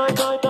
bye, bye, bye.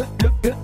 look, look.